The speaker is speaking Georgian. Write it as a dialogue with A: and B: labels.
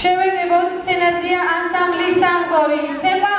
A: შევეგებოთ სცენაზეა ანსამბლი სამგორი. ცემა